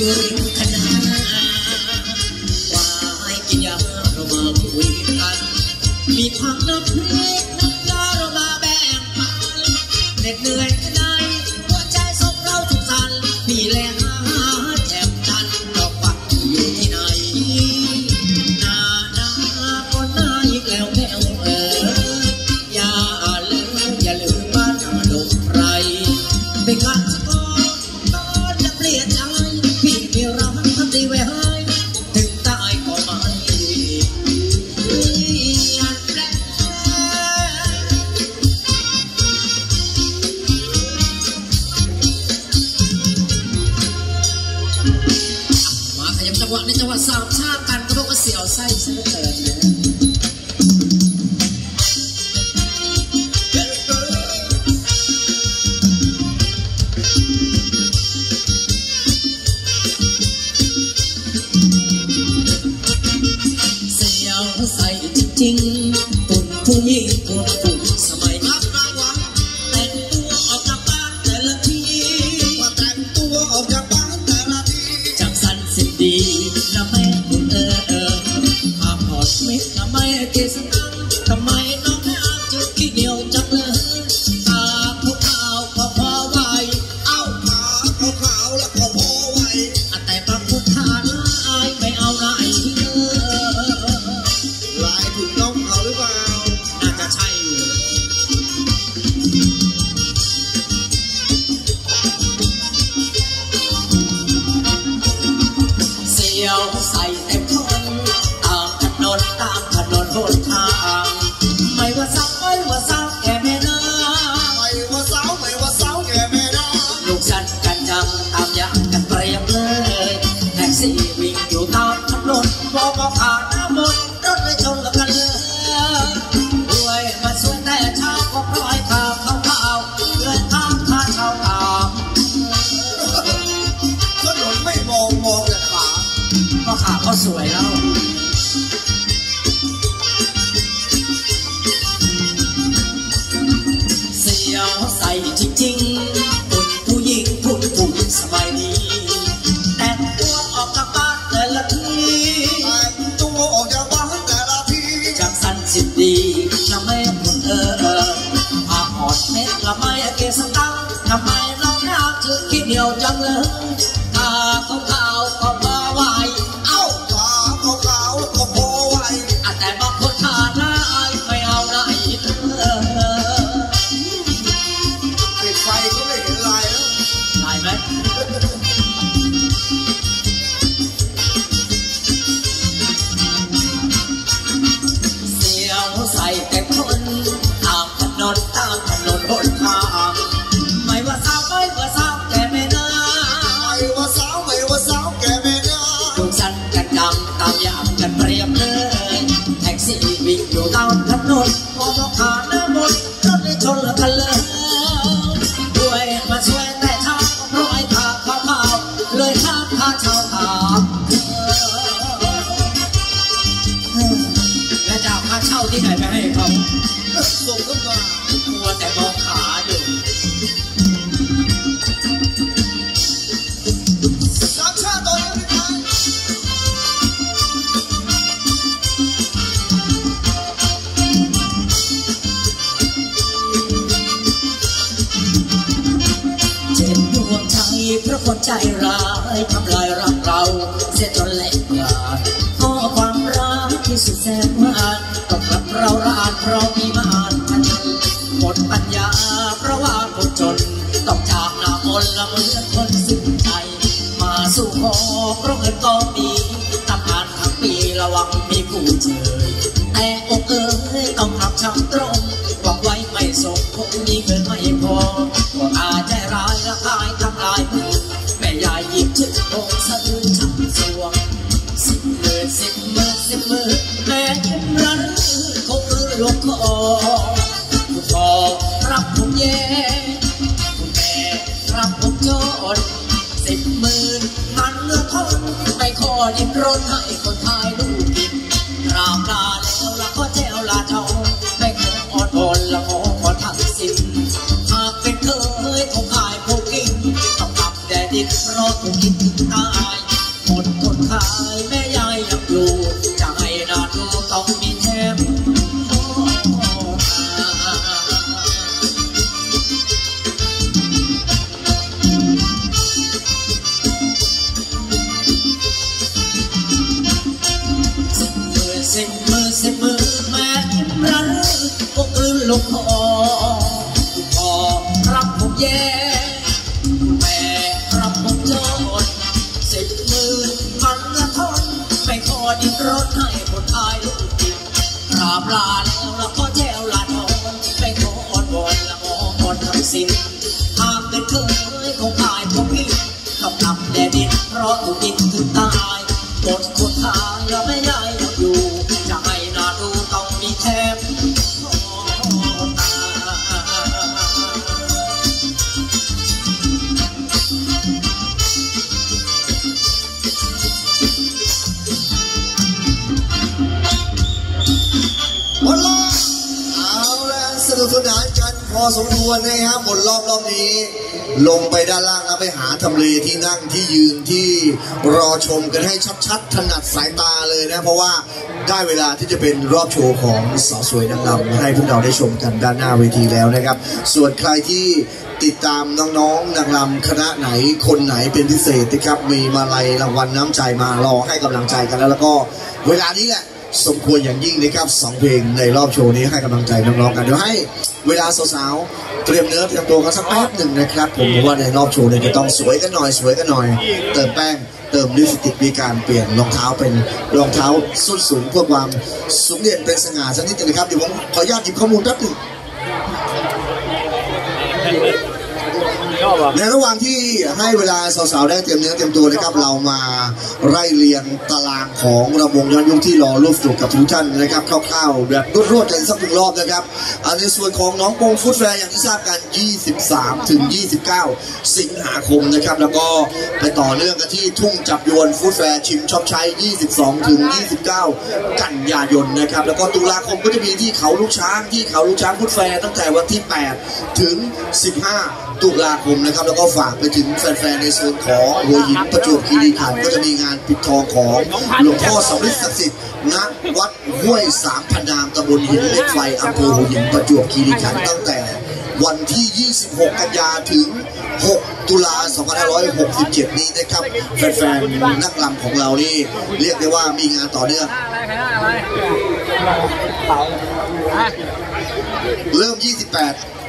ยืนขนาว่าให้กินยาเรามาคุยกัน มีความนับเพลนับดาเรามาแบ่งปัเหน็ดเหนื่อย chính talk of art nhiều trăng lớn ที่ไหนไปให้เขาสูงก็กลัวแต่มองขาอยู่พเจ็บดวงใจพระคนใจร้ายทำลายรักเรา เสียจนแหลกลาขอความรักที่สุดแสนหวานต้อง เราละอานเพราะมีมหาทันหมดปัญญา เพราะว่าคนจนต้องจากหน้ามนละเมื่อคนสิ้นใจ มาสู่ขอเพราะเงินก็มีทำงานทั้งปีระวังมีผู้เจยแต่อกเอ๋ยต้องขับช่างตรงหวังไว้ไม่สมคงมีเงินไม่พอก็อาใจร้ายละอายทำลายมือแม่ยายหยิบชื่อโงสะดือช่างสวงสิบเมื่อสิบเมื่อสิบเมื่อ นุกสนานกันพอสมควรนะครับหมดรอบรอบนี้ ลงไปด้านล่างแล้วไปหาทำเลที่นั่งที่ยืนที่รอชมกันให้ชัดๆถนัดสายตาเลยนะ เพราะว่าได้เวลาที่จะเป็นรอบโชว์ของสาวสวยนางรำให้พวกเราได้ชมกันด้านหน้าเวทีแล้วนะครับ ส่วนใครที่ติดตามน้องๆนางรำคณะไหนคนไหนเป็นพิเศษนะครับ มีมาลัยรางวัลน้ำใจมารอให้กำลังใจกันแล้วแล้วก็เวลานี้แหละ สมควรอย่างยิ่งนะครับสองเพลงในรอบโชว์นี้ให้กำลังใจน้องๆกันเดี๋ยวให้เวลาสาวๆเตรียมเนื้อเตรียมตัวกันสักแป๊บหนึ่งนะครับ ผมว่าในรอบโชว์เนี่ยจะต้องสวยกันหน่อยสวยกันหน่อย เติมแป้งเติมลิปสติกมีการเปลี่ยนรองเท้าเป็นรองเท้าส้นสูงเพื่อความสูงเด่นเป็นสง่าสักนิดนึงนะครับเดี๋ยวผมขออนุญาตหยิบข้อมูลแป๊บหนึ่ง ในระหว่างที่ให้เวลาสาวๆได้เตรียมเนื้อเตรียมตัวนะครับ เรามาไล่เรียงตารางของรำวงย้อนยุคที่รอรูปสุกกับทุกท่านนะครับคร่าวๆแบบรวดๆกันสักหนึ่งรอบนะครับอันในส่วนของน้องปง food fair อย่างที่ทราบกัน 23 ถึง 29 สิงหาคมนะครับ แล้วก็ไปต่อเนื่องกันที่ทุ่งจับยวน food fair ชิมช้อปใช้ 22 ถึง 29 กันยายนนะครับ แล้วก็ตุลาคมก็จะมีที่เขาลูกช้างที่เขาลูกช้าง food fair ตั้งแต่วันที่ 8 ถึง 15 ตุลาคมนะครับ แล้วก็ฝากไปถึงแฟนๆในโซนของหัวหินประจวบคีรีขันธ์ก็จะมีงานปิดทองของหลวงพ่อสำริดศักดิ์สิทธิ์ณวัดห้วยสามพันนามตำบลหินเหล็กไฟอำเภอหัวหินประจวบคีรีขันธ์ตั้งแต่วันที่ 26 กันยาถึง 6 ตุลา 2567 นี้นะครับ แฟนๆ นักรำของเรานี่ เรียกได้ว่ามีงานต่อเนื่อง เริ่ม 28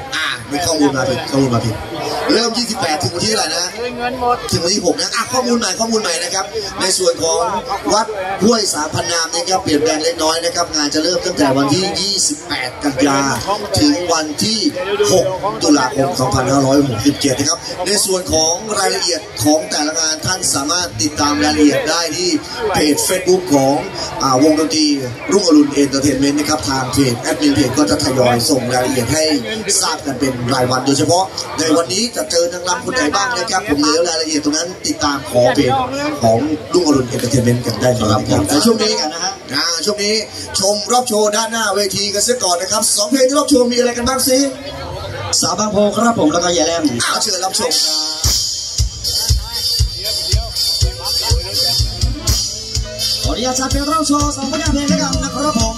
มีข้อมูลมาผิดข้อมูลมาผิด เริ่ม 28 ถึงวันที่เท่าไหร่นะเงินหมดถึงวันที่ 6 นะอะข้อมูลใหม่ข้อมูลใหม่นะครับ ในส่วนของวัดห้วยสามพันนามนะครับเปลี่ยนแปลงเล็กน้อยนะครับ งานจะเริ่มตั้งแต่วันที่ 28 กันยา ถึงวันที่ 6 ตุลาคม 2567 นะครับ ในส่วนของรายละเอียดของแต่ละงานท่านสามารถติดตามรายละเอียดได้ที่เพจ Facebook ของอาวงดนตรีรุ่งอรุณเอนเตอร์เทนเมนต์นะครับทางเพจแอดมินเพจก็จะทยอยส่งรายละเอียดให้ทราบกันเป็นรายวันโดยเฉพาะ ในวันนี้จะเจอนางรำคนไหนบ้างนะครับ ผมเหลือรายละเอียดตรงนั้นติดตามของเพจของรุ่งอรุณเอนเตอร์เทนเมนต์กันได้เลยนะครับแต่ช่วงนี้กันนะฮะอ่าช่วงนี้ชมรอบโชว์ด้านหน้าเวทีกันเสียก่อนนะครับสองเพลงที่รอบโชว์มีอะไรกันบ้างสิสาวบางโพครับผมแล้วก็ยายแล่มอ้าวเชิญรับชมครับขออนุญาตจัดเป็นรอบโชว์สองผลงานเพลงด้วยกันนะครับผม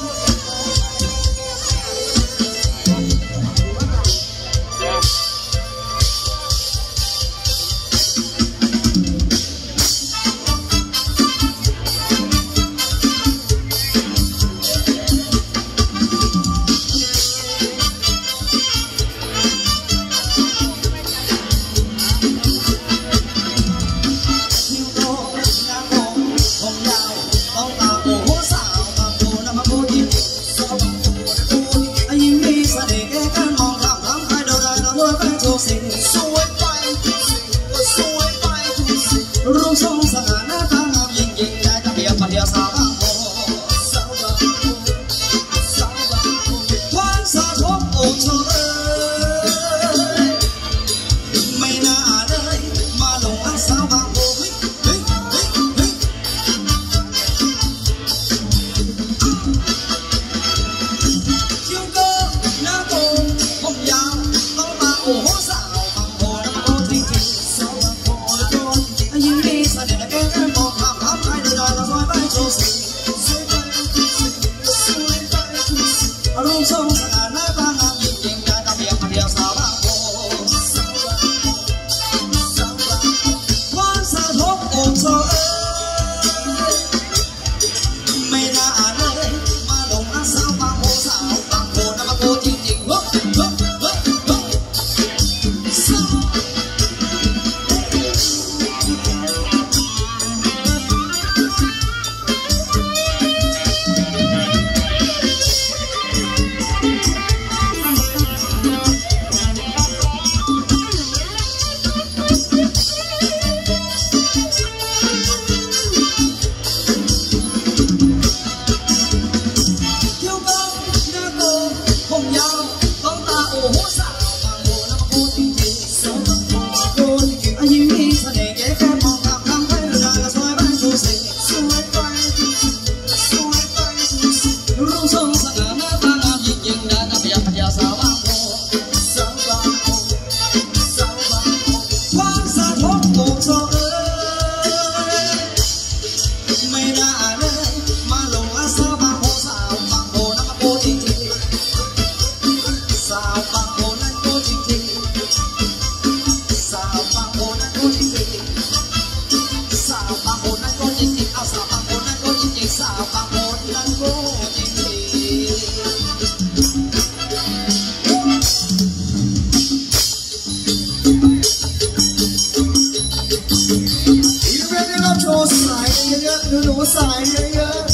เยอะ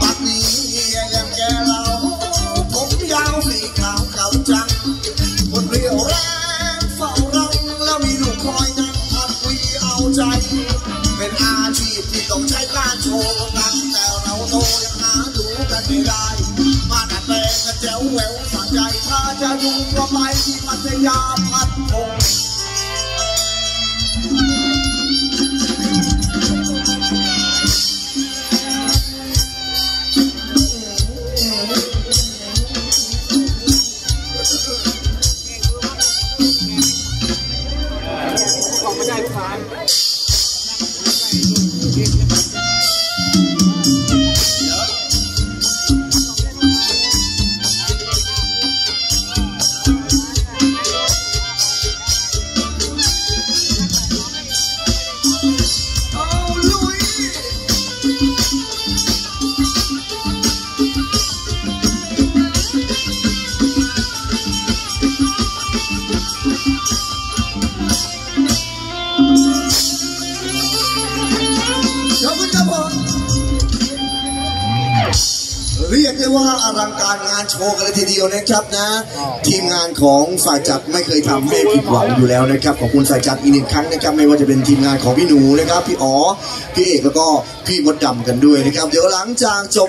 ปัดนี้ยังแกเราผมยาวสีขาวขาวจังบนเรียวเฝ้ารังแล้วมีลูกคอยนั่งทักวีเอาใจ เป็นอาชีพที่ต้องใช้การโชว์ตั้แต่เราโตยังหาดูไม่ได้ มาดัดแปลงกันแจวแววสะใจถ้าจะอยู่ก็ไปที่พัทยาพัดพง ยกได้ว่าอลังการงานโชว์กันเลยทีเดียวนะครับนะ ทีมงานของฝ่ายจัดไม่เคยทำให้ผิดหวังอยู่แล้วนะครับขอบคุณฝ่ายจัดอีกหนึ่งครั้งนะครับไม่ว่าจะเป็นทีมงานของพี่หนูนะครับ พี่อ๋อพี่เอกแล้วก็พี่มดดำกันด้วยนะครับ เดี๋ยวหลังจากจบ